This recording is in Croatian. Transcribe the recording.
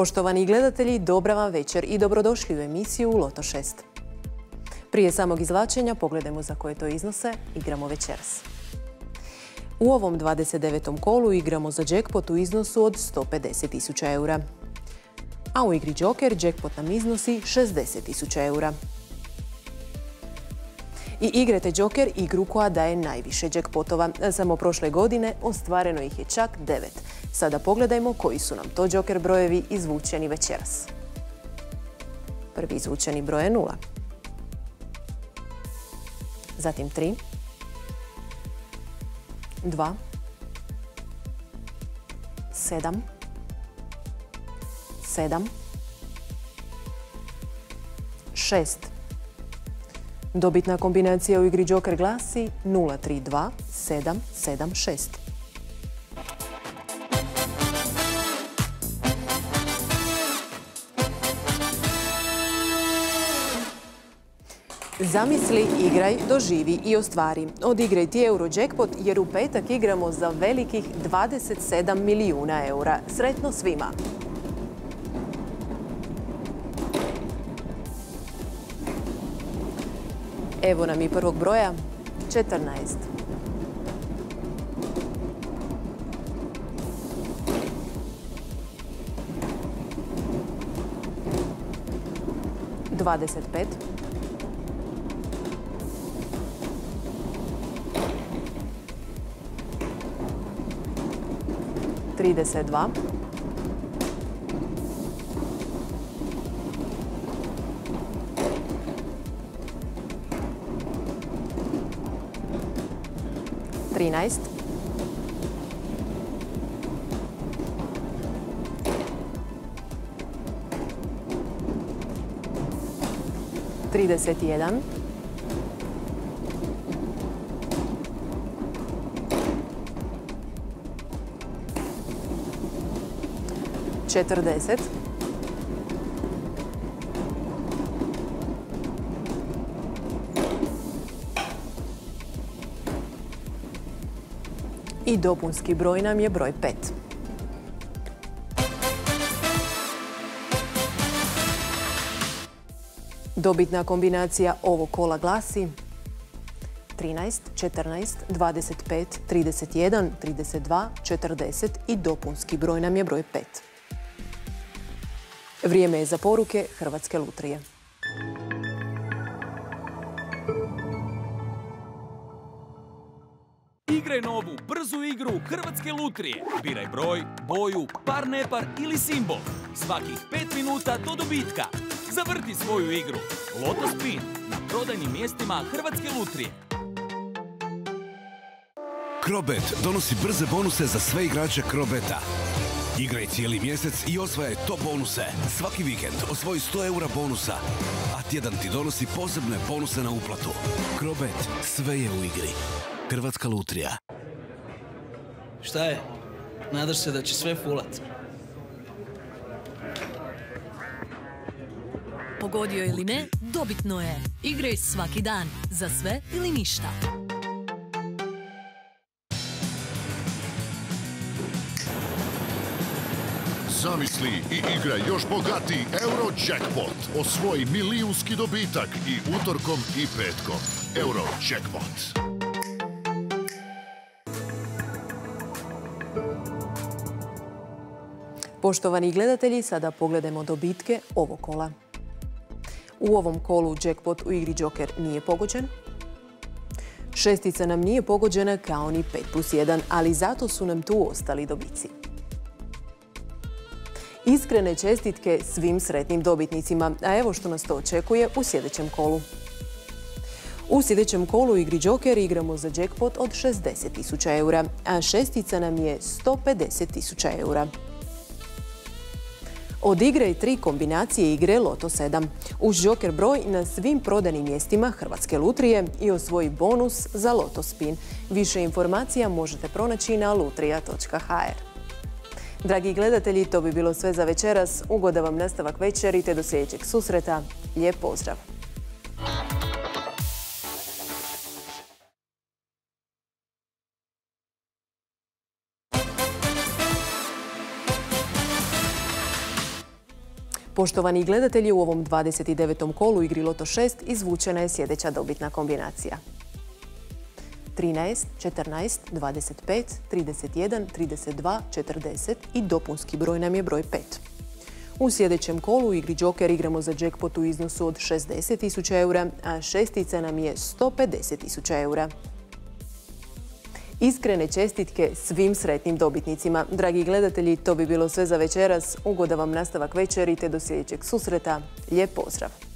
Poštovani gledatelji, dobra vam večer i dobrodošli u emisiju Loto 6. Prije samog izvlačenja pogledajmo za koje to iznose igramo večeras. U ovom 29. kolu igramo za jackpot u iznosu od 150.000 eura. A u igri Joker jackpot nam iznosi 60.000 eura. I igrate Joker igru koja daje najviše jackpotova. Samo prošle godine ostvareno ih je čak 9. Sada pogledajmo koji su nam to Joker brojevi izvučeni večeras. Prvi izvučeni broj je 0. Zatim 3. 2. 7. 7. 6. Dobitna kombinacija u igri Joker glasi 032 776. Zamisli, igraj, doživi i ostvari. Odigraj ti Eurojackpot jer u petak igramo za velikih 27 milijuna eura. Sretno svima! Evo nam i prvog broja, 14. Dvadeset pet. Trideset dva. 13. Trideset jedan. Četrdeset. I dopunski broj nam je broj 5. Dobitna kombinacija ovog kola glasi 13, 14, 25, 31, 32, 40 i dopunski broj nam je broj 5. Vrijeme je za poruke Hrvatske lutrije. Igraj novu, brzu igru Hrvatske lutrije. Biraj broj, boju, par nepar ili simbol. Svakih 5 minuta do dobitka. Zavrti svoju igru. Loto Spin na prodajnim mjestima Hrvatske lutrije. Krobet donosi brze bonuse za sve igrače Krobeta. Igraj cijeli mjesec i osvajaj top bonuse. Svaki vikend osvoji 100 eura bonusa, a tjedan ti donosi posebne bonuse na uplatu. Krobet, sve je u igri. Hrvatska lutrija. Šta je? Nadaš se da će sve fulat? Pogodio ili ne, dobitno je. Igraj svaki dan. Za sve ili ništa. Zamisli i igraj još bogatiji Eurojackpot. Osvoji milijunski dobitak i utorkom i petkom. Eurojackpot. Poštovani gledatelji, sada pogledajmo dobitke ovog kola. U ovom kolu jackpot u igri Joker nije pogođen. Šestica nam nije pogođena kao ni 5 plus 1, ali zato su nam tu ostali dobici. Iskrene čestitke svim sretnim dobitnicima, a evo što nas to očekuje u sljedećem kolu. U sljedećem kolu igri Joker igramo za jackpot od 60.000 eura, a šestica nam je 150.000 eura. Odigraj tri kombinacije igre Loto 7 uz Joker broj na svim prodanim mjestima Hrvatske lutrije i osvoji bonus za Loto Spin. Više informacija možete pronaći na lutrija.hr. Dragi gledatelji, to bi bilo sve za večeras. Ugoda vam nastavak večeri te do sljedećeg susreta. Lijep pozdrav! Poštovani gledatelji, u ovom 29. kolu igri Loto 6 izvučena je sljedeća dobitna kombinacija. 13, 14, 25, 31, 32, 40 i dopunski broj nam je broj 5. U sljedećem kolu u igri Joker igramo za jackpot u iznosu od 60.000 eura, a šestica nam je 150.000 eura. Iskrene čestitke svim sretnim dobitnicima. Dragi gledatelji, to bi bilo sve za večeras. Ugoda vam nastavak večeri te do sljedećeg susreta. Lijep pozdrav!